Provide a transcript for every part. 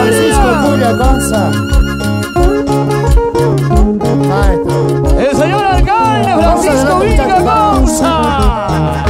Francisco Julia Danza. Maestro. El señor Arcángel Francisco Villa Danza.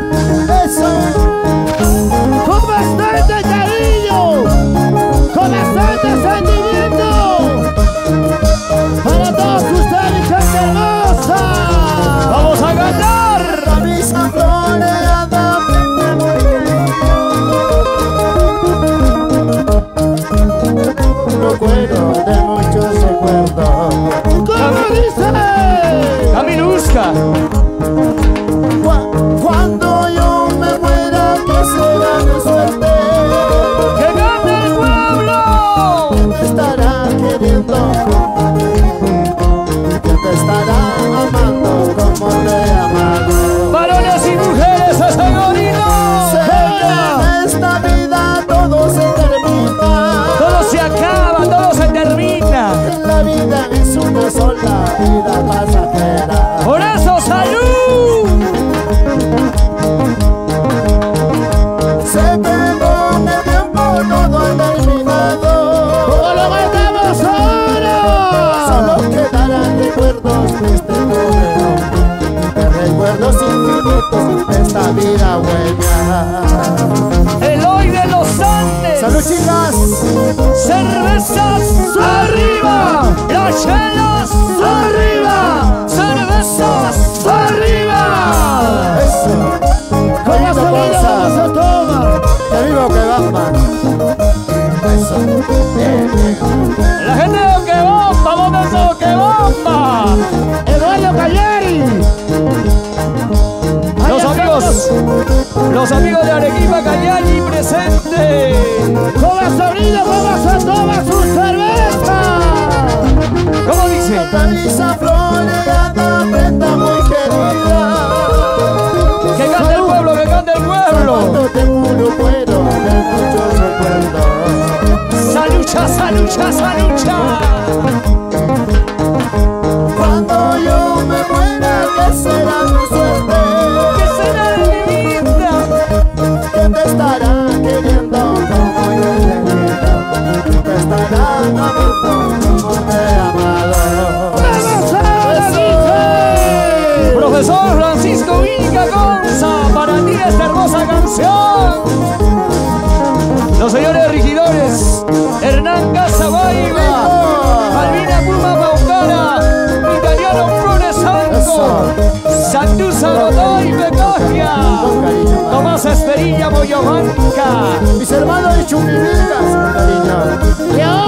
Africa. infinitos de esta vida buena. El hoy de los Andes. Salud chicas. Cervezas arriba. Las chelas arriba. Cervezas arriba. Eso. Con la Ponza. Que viva que Batman. Los amigos de Arequipa Cayali presente. Toma sobrino, vamos a tomar su cerveza. ¿Cómo dice? Tomás Esperilla Boyomanca, mis hermanos de Chumilitas, cariño.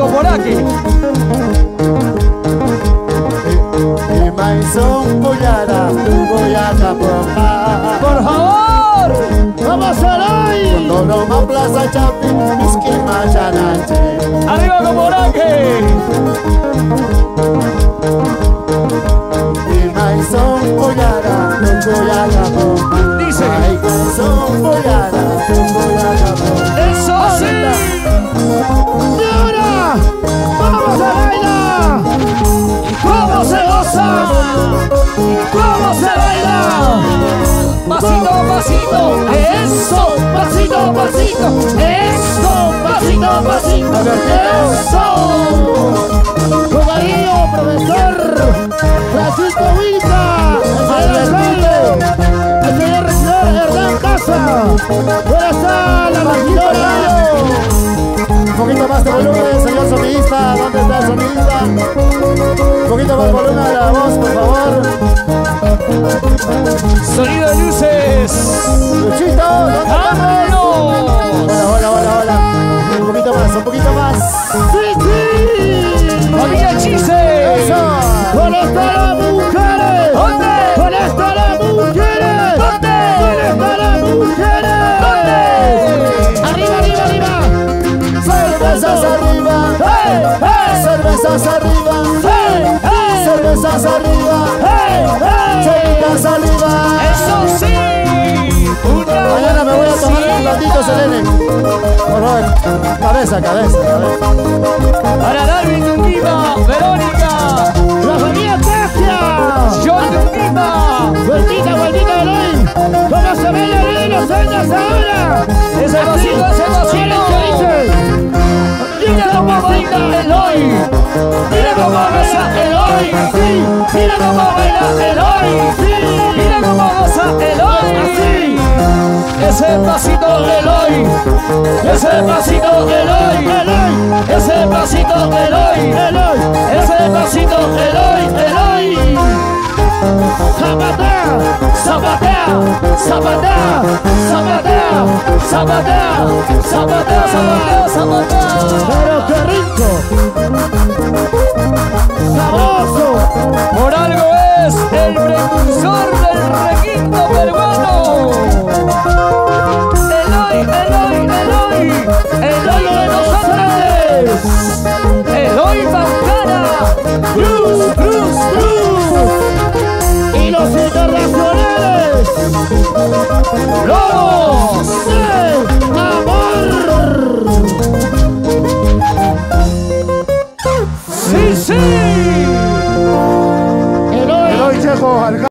como Raki. Pasito, eso, pasito, pasito, eso, pasito, pasito, eso. Cariño, profesor Francisco Huiza, el señor Hernán Casa. ¿Dónde está la regidora? Un poquito más de volumen, señor sonidista. ¿Dónde está el sonidista? Un poquito más volumen de la voz, por favor. Sonido de luces. Luchito. ¡Vámonos! Hola, hola, hola, hola. Un poquito más, un poquito más. ¡Sí, sí! ¡Familia Chise! Eso. ¿Dónde están las mujeres? ¿Dónde? ¿Dónde están las mujeres? ¿Dónde? ¿Dónde están las mujeres? ¿Dónde? ¡Arriba, arriba, arriba! Cervezas arriba. ¡Hey, hey! Cervezas arriba. ¡Hey, hey! Cervezas arriba. Mañana me voy a tomar un platito, Selene. Por favor. Cabeza, cabeza, cabeza. Para Darwin Dundiva, Verónica, ¡La familia Casia! John Dundiva, ¡Vueltita, vueltita, Eloy! ¿Cómo se ve la de los años ahora? ese pasito, ese ¿Quién pasito. es que dice? Mira cómo baila Eloy, mira cómo goza Eloy, Así, mira cómo baila Eloy, mira cómo goza Eloy. Ese pasito de Eloy, ese pasito de Eloy, Eloy, ese pasito de Eloy, Eloy, ese pasito de Eloy, Eloy. zapatea, Zapatea, zapatea, zapatea,